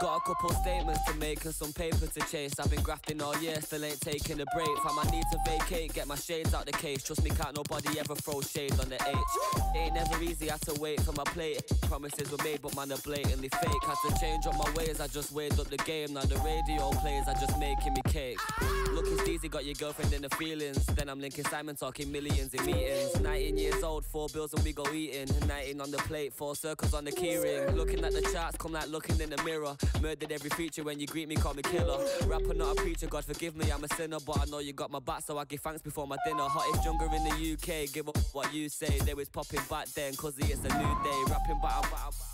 Got a couple statements to make and some paper to chase. I've been grafting all year, still ain't taking a break. Fam, I need to vacate, get my shades out the case. Trust me, can't nobody ever throw shade on the H. Never easy, had to wait for my plate. Promises were made, but man, are blatantly fake. Had to change up my ways, I just weighed up the game. Now the radio plays, I just making me cake. Looking steezy, got your girlfriend in the feelings. Then I'm linking Simon, talking millions in meetings. 19 years old, four bills and we go eating. 19 on the plate, four circles on the keyring. Looking at the charts, come like looking in the mirror. Murdered every feature when you greet me, call me killer. Rapper, not a preacher, God forgive me, I'm a sinner. But I know you got my back, so I give thanks before my dinner. Hottest jungle in the UK, give up what you say. They was popping back then, cause it's a new day. Rapping back,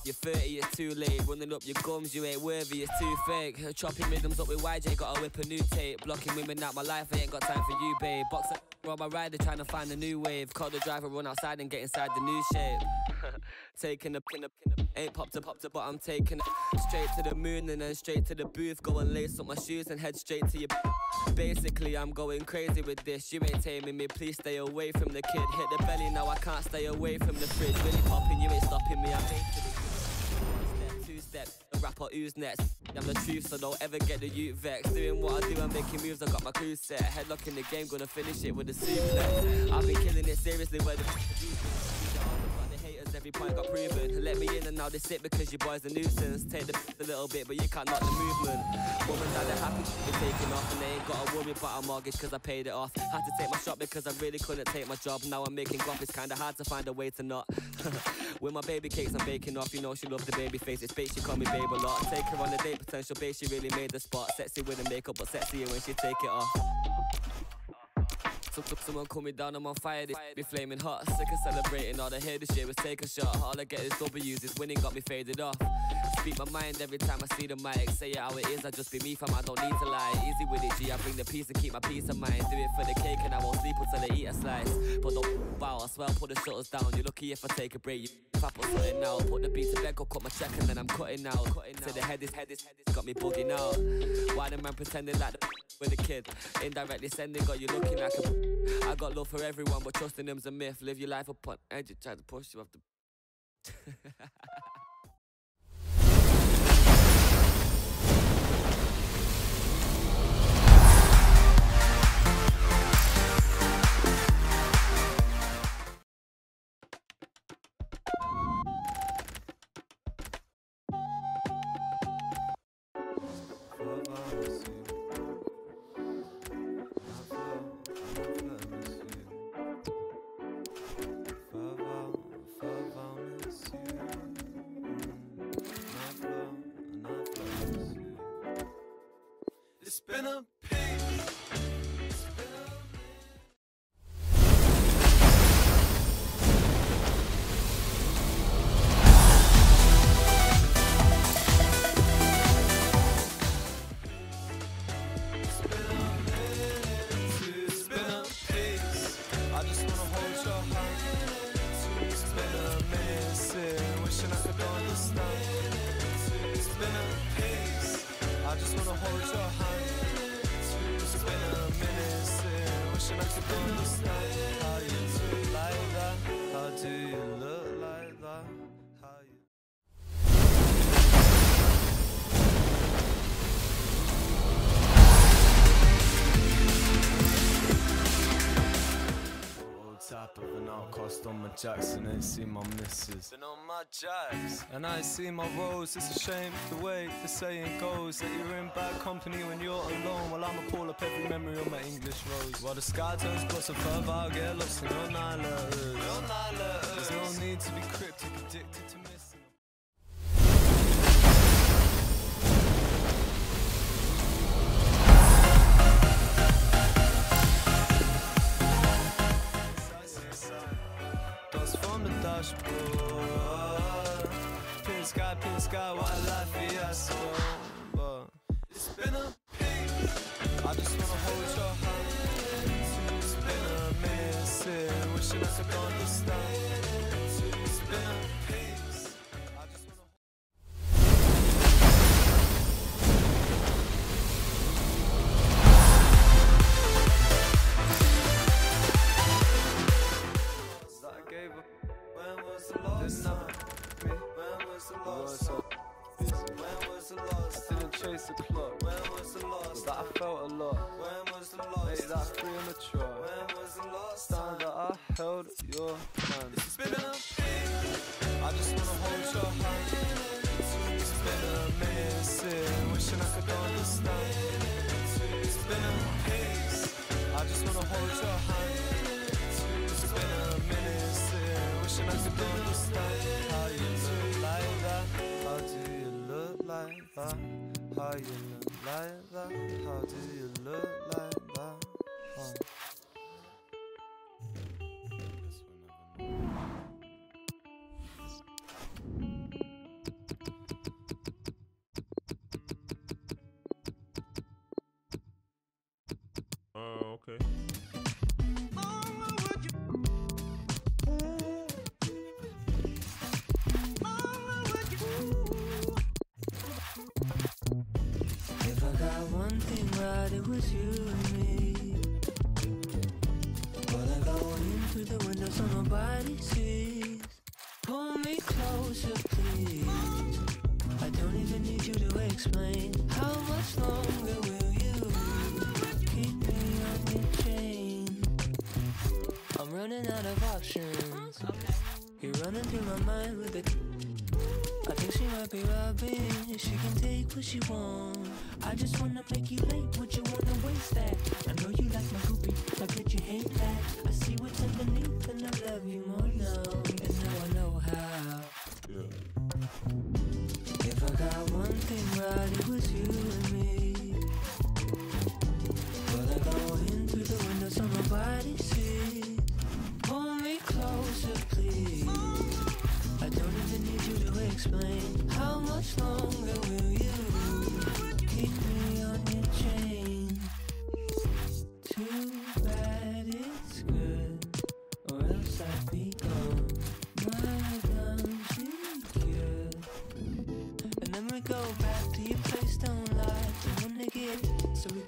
you're 30, it's too late. Running up your gums, you ain't worthy, it's too fake. Chopping rhythms up with YJ, gotta whip a new tape. Blocking women out my life, I ain't got time for you, babe. Boxer on my rider, trying to find a new wave. Call the driver, run outside and get inside the new shape. taking a pin up, ain't popped up, popped up, but I'm taking it straight to the moon and then straight to the booth. Go and lace up my shoes and head straight to your. Basically, I'm going crazy with this. You ain't taming me, please stay away from the kid. Hit the belly, now I can't stay away from the fridge. Really popping, you ain't stopping me. I'm to. Step, two step, the rapper who's next. I'm the truth, so don't ever get the youth vexed. Doing what I do, I'm making moves, I got my crew set. Headlock in the game, gonna finish it with a suplex. I've been killing it seriously, where the every point got proven. Let me in and now they sit because your boy's a nuisance. Take the little bit, but you can't knock the movement. Woman that are happy be taking off, and they ain't got a worry about a mortgage because I paid it off. Had to take my shot because I really couldn't take my job. Now I'm making guap, it's kinda hard to find a way to not. With my baby cakes, I'm baking off. You know she loves the baby face. It's fake, she call me babe a lot. Take her on a date, potential babe, she really made the spot. Sexy with the makeup, but sexier when she take it off. So, so, someone cool me down, I'm on fire. This be flaming hot. Sick of celebrating all the this Shit was take a shot. All I get is W's. This winning got me faded off. Speak my mind every time I see the mic. Say it how it is. I just be me, fam. I don't need to lie. Easy with it, G. I bring the peace and keep my peace of mind. Do it for the cake and I won't sleep until I eat a slice. But don't bow. I swear I'll put the shutters down. You're lucky if I take a break. You fap or something now. Put the beat to bed, go cut my check and then I'm cutting out. Cutting out. So the head is head is head is got me bugging out. Why the man pretending like the with a kid? Indirectly sending, got you looking like a. I got love for everyone, but trusting them's a myth. Live your life upon edge, try to push you off the. like Jackson, ain't seen my missus. Been on my jacks, and I ain't seen my rose. It's a shame the way the saying goes that you're in bad company when you're alone. While I'ma pull up every memory on my English rose. While the sky turns so further I'll get lost in your nine letters. Your nine letters. There's no need to be cryptic, addicted to missing. White life, fiasco. It's been a pain. I just wanna hold your hand. It's been a minute, wishing I could understand. It's been a I gave up. When was the last time? When was the last time? When was the last I didn't chase the clock. When was the last that I felt a lot. When was the last Made that premature. When was the last time that I held your hand? It's been a I just wanna hold your hand. It's been a minute since wishing I could understand. It's been a pace. I just wanna hold your hand. It's been a minute since wishing I could understand how you look like that. How do you look like that? How you look like that? How do you look like be. She can take what she want. I just wanna make you late. Would you wanna waste that? I know you like my groupie. I bet you hate that. I see what's underneath and I love you more now. And now I know how. Yeah. If I got one thing right, it was you and me. Well, I go in through the window so nobody sees. Pull me closer, please. I don't even need you to explain. How much longer will you keep me on your chain? Too bad it's good, or else I'd be gone. And then we go back to your place, don't lie. You wanna get, so we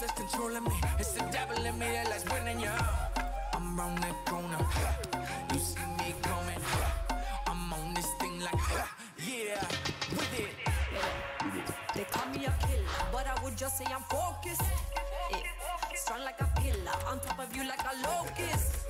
force that's controlling me. It's the devil in me that likes winning ya. I'm round the corner. You see me coming. I'm on this thing like, yeah, with it. They call me a killer, but I would just say I'm focused. Yeah. Strong like a pillar, on top of you like a locust.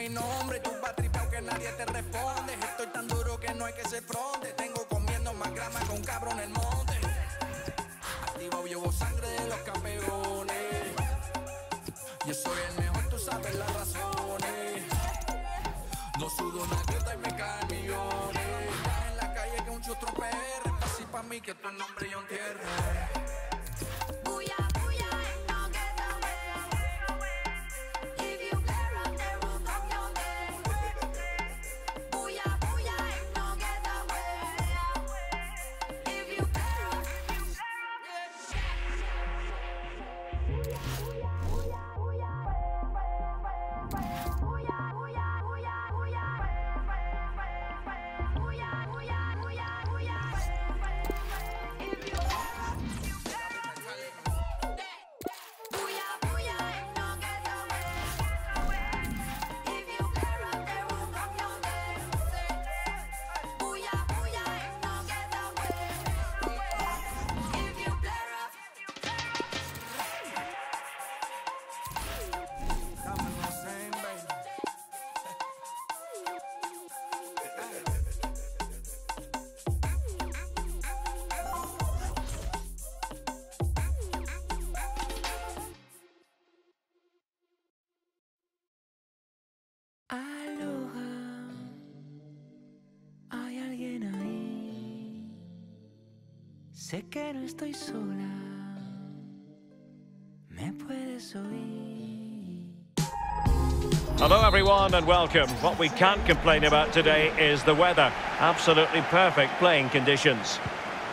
Mi nombre. Tú vas tripeado que nadie te responde. Estoy tan duro que no hay que se fronte. Tengo comiendo más grama con cabro en el monte. Activo llevo sangre de los campeones. Yo soy el mejor, tú sabes las razones. No sudo una gota y me caen millones otro Así pa' mí que tu nombre yo entierre. Sé que no estoy sola, me puedes oír. Hello, everyone, and welcome. What we can't complain about today is the weather. Absolutely perfect playing conditions.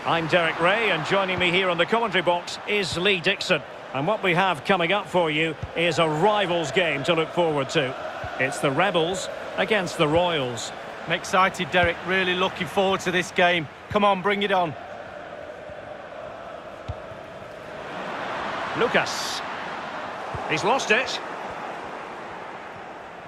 I'm Derek Ray, and joining me here on the commentary box is Lee Dixon. And what we have coming up for you is a rivals game to look forward to. It's the Rebels against the Royals. I'm excited, Derek. Really looking forward to this game. Come on, bring it on. Lucas. He's lost it.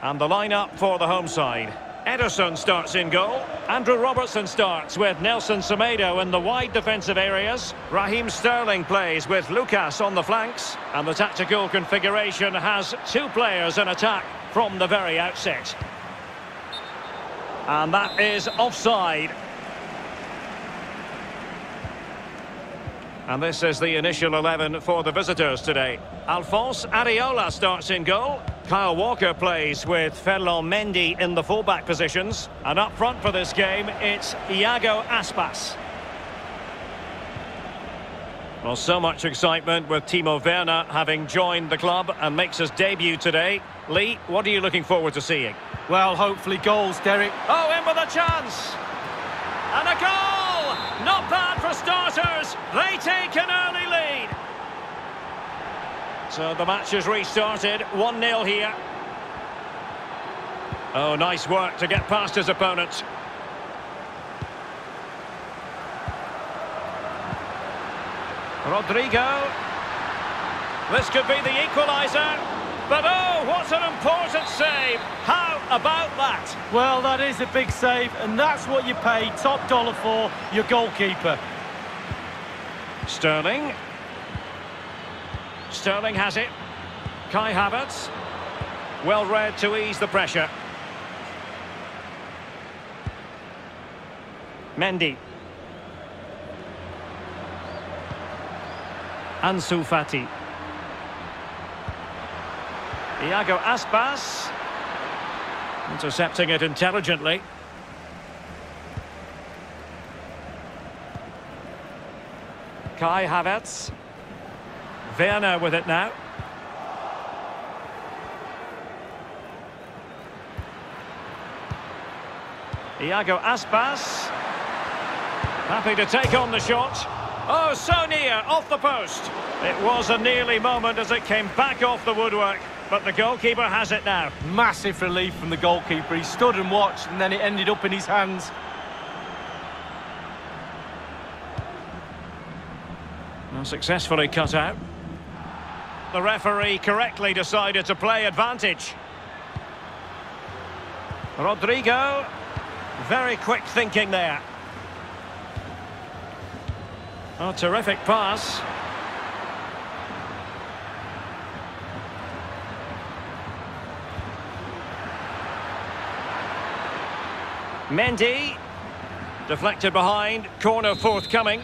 And the lineup for the home side. Ederson starts in goal. Andrew Robertson starts with Nelson Semedo in the wide defensive areas. Raheem Sterling plays with Lucas on the flanks. And the tactical configuration has two players in attack from the very outset. And that is offside. And this is the initial 11 for the visitors today. Alphonse Areola starts in goal. Kyle Walker plays with Ferland Mendy in the fullback positions. And up front for this game, it's Iago Aspas. Well, so much excitement with Timo Werner having joined the club and makes his debut today. Lee, what are you looking forward to seeing? Well, hopefully goals, Derek. Oh, in with a chance! And a goal! Starters. They take an early lead. So the match has restarted. 1-0 here. Oh, nice work to get past his opponent. Rodrigo. This could be the equaliser. But oh, what an important save. How about that? Well, that is a big save, and that's what you pay top dollar for, your goalkeeper. Sterling. Sterling has it. Kai Havertz. Well read to ease the pressure. Mendy. Ansu Fati. Iago Aspas. Intercepting it intelligently. Kai Havertz. Werner with it now. Iago Aspas. Happy to take on the shot. Oh, so near, off the post. It was a nearly moment as it came back off the woodwork, but the goalkeeper has it now. Massive relief from the goalkeeper. He stood and watched, and then it ended up in his hands. Successfully cut out. The referee correctly decided to play advantage. Rodrigo. Very quick thinking there. Oh, terrific pass. Mendy. Deflected behind. Corner forthcoming.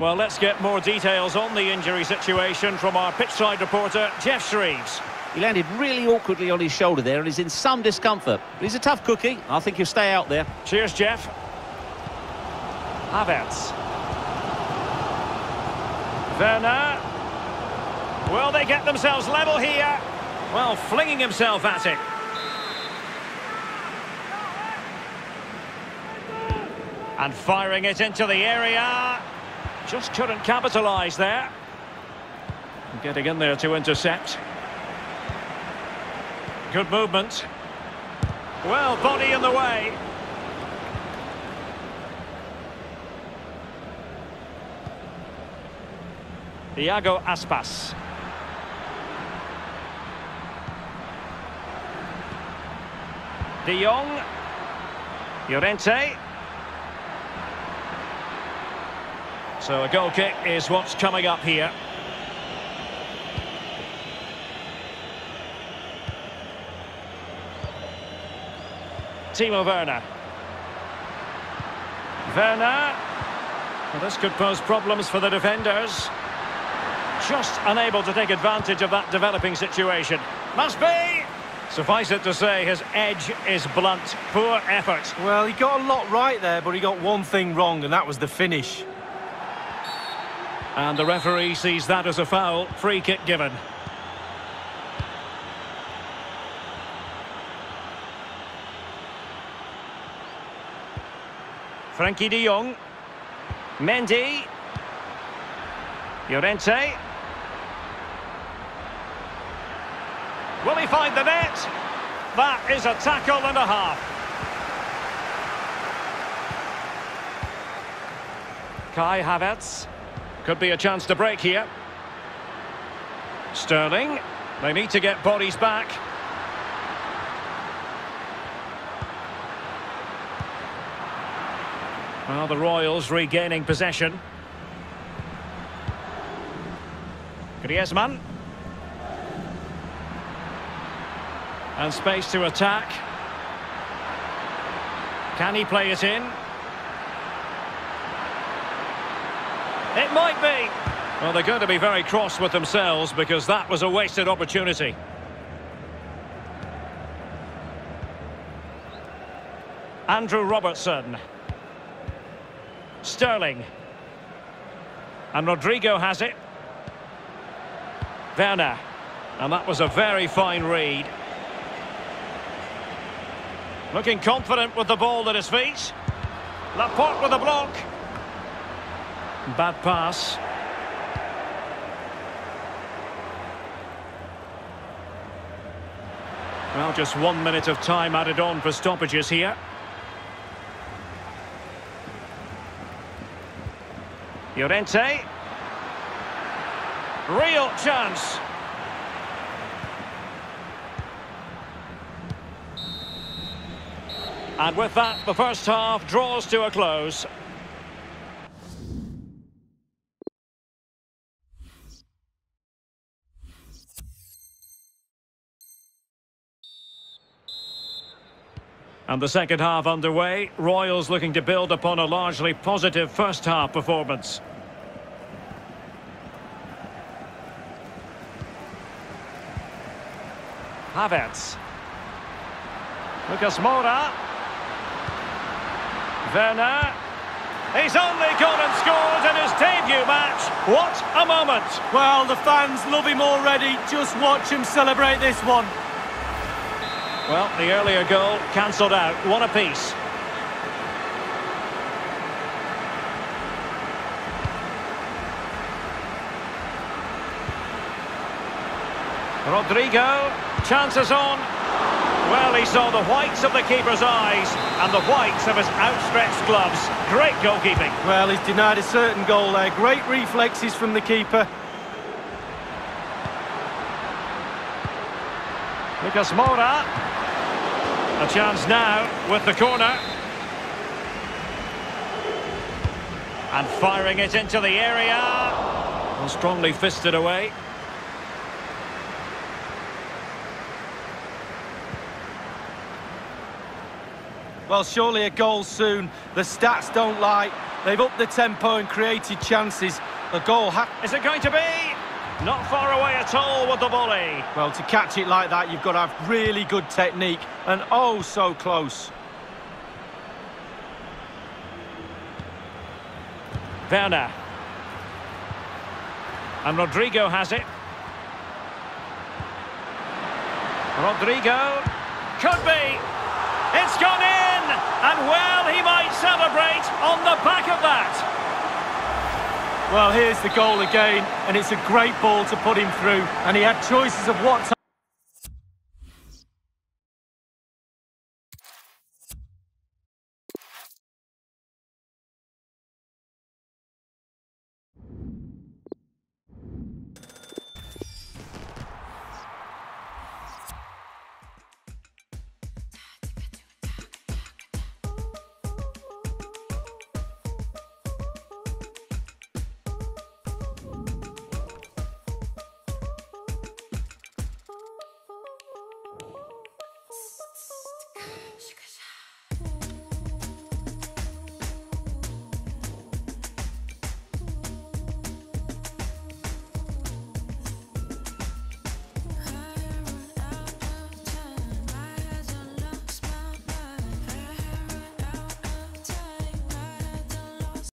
Well, let's get more details on the injury situation from our pitchside reporter, Geoff Shreeves. He landed really awkwardly on his shoulder there and is in some discomfort. But he's a tough cookie. I think he'll stay out there. Cheers, Jeff. Havertz. Werner. Will they get themselves level here? Well, flinging himself at it. And firing it into the area. Just couldn't capitalise there. Getting in there to intercept. Good movement. Well, body in the way. Iago Aspas. De Jong. Llorente. So a goal kick is what's coming up here. Timo Werner. Werner. Well, this could pose problems for the defenders. Just unable to take advantage of that developing situation. Must be! Suffice it to say, his edge is blunt. Poor effort. Well, he got a lot right there, but he got one thing wrong, and that was the finish. And the referee sees that as a foul. Free kick given. Frenkie de Jong. Mendy. Llorente. Will he find the net? That is a tackle and a half. Kai Havertz. Could be a chance to break here. Sterling. They need to get bodies back. Well, the Royals regaining possession. Griezmann. And space to attack. Can he play it in? Might be. Well, they're going to be very cross with themselves because that was a wasted opportunity. Andrew Robertson. Sterling. And Rodrigo has it. Werner. And that was a very fine read. Looking confident with the ball at his feet. Laporte with a block. Bad pass. Well, just one minute of time added on for stoppages here. Llorente. Real chance. And with that, the first half draws to a close. And the second half underway. Royals looking to build upon a largely positive first half performance. Havertz. Lucas Moura. Werner. He's only gone and scored in his debut match. What a moment. Well, the fans love him already. Just watch him celebrate this one. Well, the earlier goal cancelled out. One apiece. Rodrigo, chances on. Well, he saw the whites of the keeper's eyes and the whites of his outstretched gloves. Great goalkeeping. Well, he's denied a certain goal there. Great reflexes from the keeper. Lucas Moura. A chance now with the corner. And firing it into the area. Well, strongly fisted away. Well, surely a goal soon. The stats don't lie. They've upped the tempo and created chances. The goal Is it going to be? Not far away at all with the volley. Well, to catch it like that, you've got to have really good technique. And oh, so close. Werner. And Rodrigo has it. Rodrigo. Could be. It's gone in! And well, he might celebrate on the back of that. Well, here's the goal again, and it's a great ball to put him through. And he had choices of what 祝